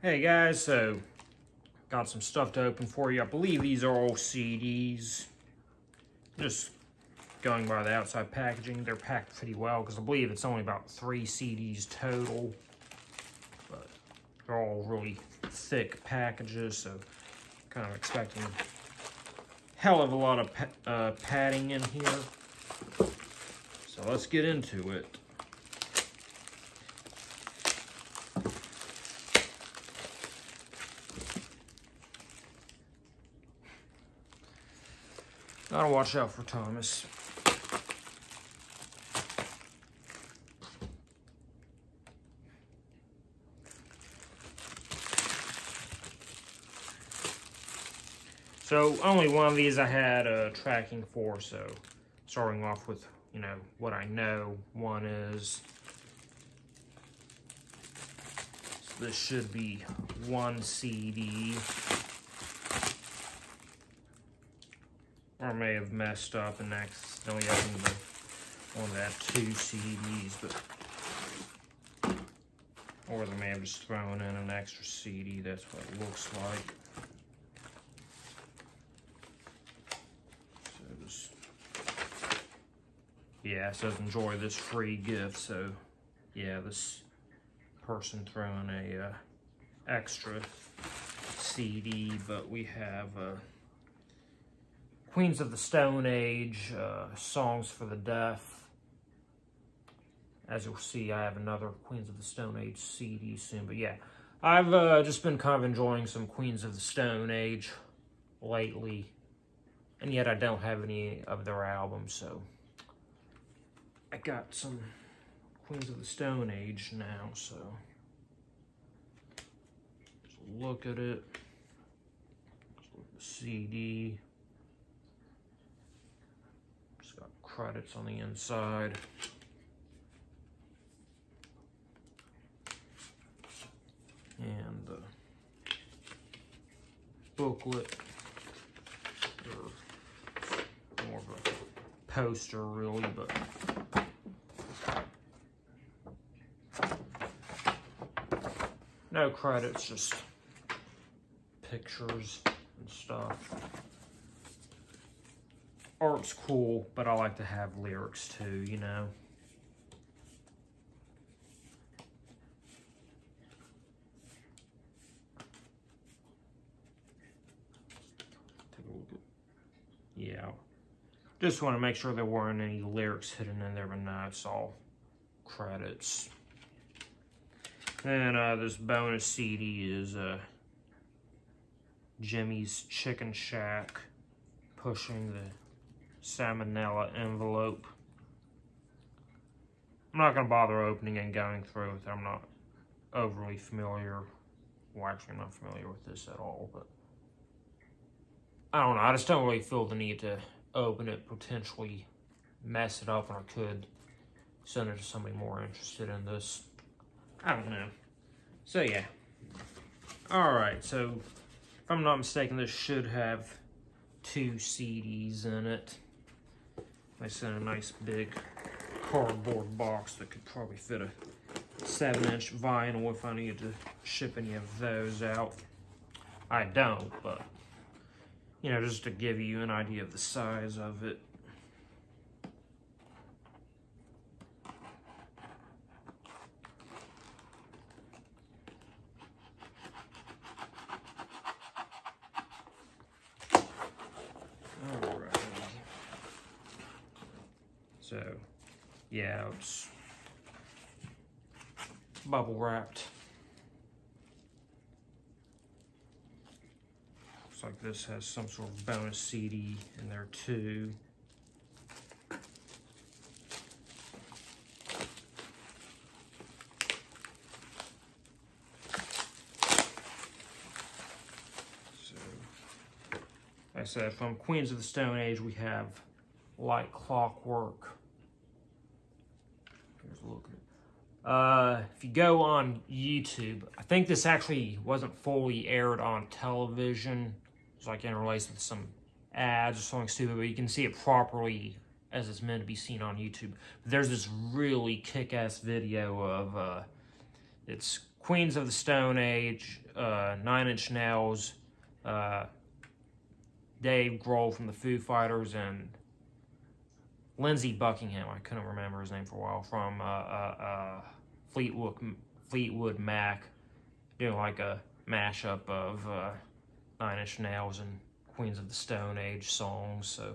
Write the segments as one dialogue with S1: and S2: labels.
S1: Hey guys, so got some stuff to open for you. I believe these are all CDs. Just going by the outside packaging, they're packed pretty well because I believe it's only about three CDs total. But they're all really thick packages, so kind of expecting hell of a lot of pa uh, padding in here. So let's get into it. Gotta watch out for Thomas. So only one of these I had a tracking for, so starting off with, you know, what I know. One is, so this should be one CD. Or I may have messed up and accidentally opened the one that two CDs, but or they may have just thrown in an extra CD. That's what it looks like. So just, yeah, says enjoy this free gift. So yeah, this person throwing a uh, extra CD, but we have. Uh, Queens of the Stone Age, uh, Songs for the Deaf. As you'll see, I have another Queens of the Stone Age CD soon. But yeah, I've uh, just been kind of enjoying some Queens of the Stone Age lately. And yet I don't have any of their albums, so... I got some Queens of the Stone Age now, so... Look at it. Look at the CD. Credits on the inside. And the booklet, or more of a poster really, but no credits, just pictures and stuff art's cool, but I like to have lyrics too, you know. Take a look at, yeah. Just want to make sure there weren't any lyrics hidden in there, but no, it's all credits. And uh, this bonus CD is uh, Jimmy's Chicken Shack pushing the salmonella envelope. I'm not going to bother opening and going through it. I'm not overly familiar. Well, actually, I'm not familiar with this at all, but I don't know. I just don't really feel the need to open it, potentially mess it up, and I could send it to somebody more interested in this. I don't know. So, yeah. Alright, so if I'm not mistaken, this should have two CDs in it. I sent a nice big cardboard box that could probably fit a 7-inch vinyl if I needed to ship any of those out. I don't, but, you know, just to give you an idea of the size of it. So, yeah, it's bubble wrapped. Looks like this has some sort of bonus CD in there too. So, like I said, from Queens of the Stone Age, we have Like Clockwork, uh, if you go on YouTube, I think this actually wasn't fully aired on television. It's like interlaced with some ads or something stupid, but you can see it properly as it's meant to be seen on YouTube. But there's this really kick-ass video of, uh, it's Queens of the Stone Age, uh, Nine Inch Nails, uh, Dave Grohl from the Foo Fighters, and Lindsey Buckingham. I couldn't remember his name for a while from uh, uh, uh, Fleetwood Fleetwood Mac, doing like a mashup of uh, Nine Inch Nails and Queens of the Stone Age songs. So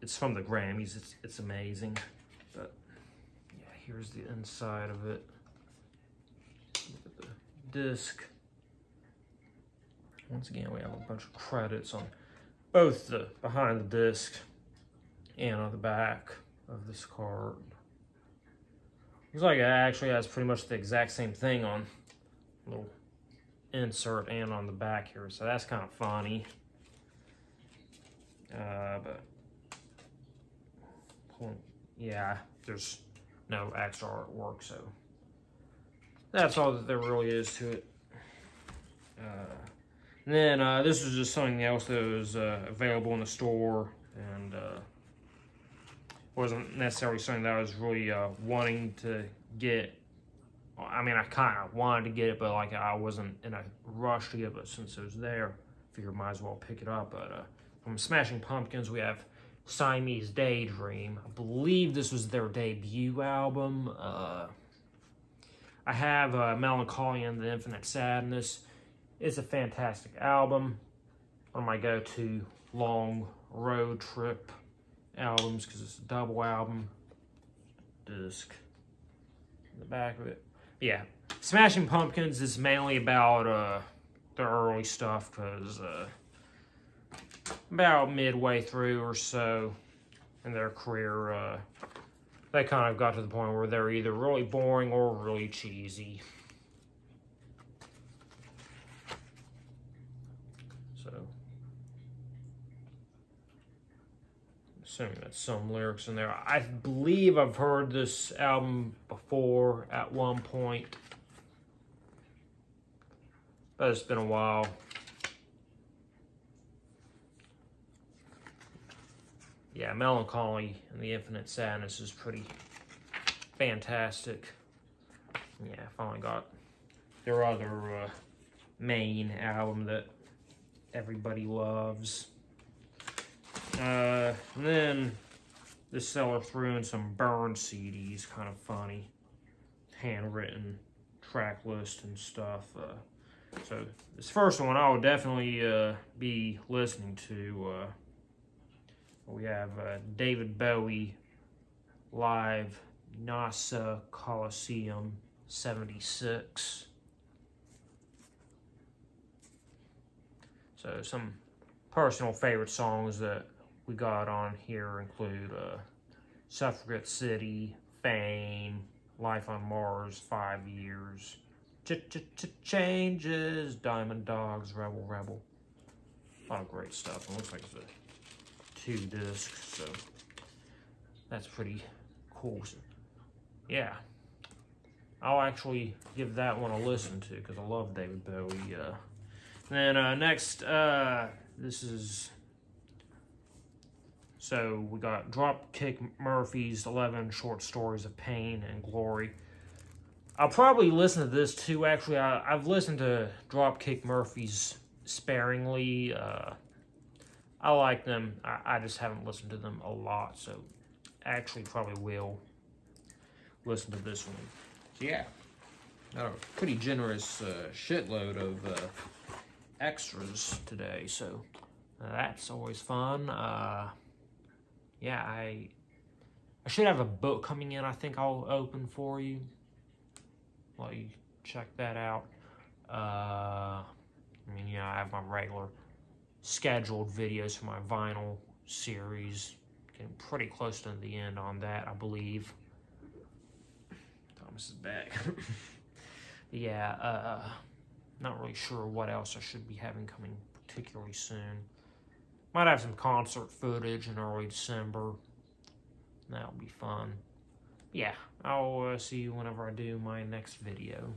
S1: it's from the Grammys. It's it's amazing. But yeah, here's the inside of it. Look at the disc. Once again, we have a bunch of credits on both the behind the disc and on the back of this card. Looks like it actually has pretty much the exact same thing on little insert and on the back here, so that's kind of funny. Uh, but yeah, there's no extra artwork, so that's all that there really is to it. Uh, and then uh, this was just something else that was uh, available in the store and uh, wasn't necessarily something that I was really uh, wanting to get. I mean, I kind of wanted to get it, but like I wasn't in a rush to get it. Since it was there, I figured might as well pick it up. But uh, from Smashing Pumpkins, we have Siamese Daydream. I believe this was their debut album. Uh, I have uh, Mellon Collie and the Infinite Sadness. It's a fantastic album. One of my go-to long road trip albums because it's a double album disc in the back of it. Yeah, Smashing Pumpkins is mainly about uh, the early stuff because uh, about midway through or so in their career, uh, they kind of got to the point where they're either really boring or really cheesy. So, assuming that's some lyrics in there. I believe I've heard this album before at one point, but it's been a while. yeah, Mellon Collie and the Infinite Sadness is pretty fantastic. Yeah, finally got their other uh, main album that everybody loves. Uh, and then the seller threw in some burn CDs, kind of funny, handwritten track list and stuff. Uh, so this first one I will definitely uh, be listening to. Uh, we have uh, David Bowie live Nassau Coliseum 76. So some personal favorite songs that we got on here include uh, Suffragette City, Fame, Life on Mars, Five Years, Ch Ch Ch Changes, Diamond Dogs, Rebel Rebel. A lot of great stuff. It looks like it's a two disc, so that's pretty cool. Yeah, I'll actually give that one a listen to because I love David Bowie. Uh, then uh, next, uh, this is so we got Dropkick Murphys 11 short stories of pain and glory. I'll probably listen to this too. Actually, I, have listened to Dropkick Murphys sparingly. Uh, I like them. I, I just haven't listened to them a lot, so actually probably will listen to this one. Yeah, got a pretty generous uh, shitload of uh, extras today, so uh, that's always fun. Uh, yeah, I I should have a book coming in. I think I'll open for you. Let you check that out. Uh, I mean, yeah, I have my regular scheduled videos for my vinyl series. Getting pretty close to the end on that, I believe. Thomas is back. yeah, uh, not really sure what else I should be having coming particularly soon. Might have some concert footage in early December. That'll be fun. Yeah, I'll uh, see you whenever I do my next video.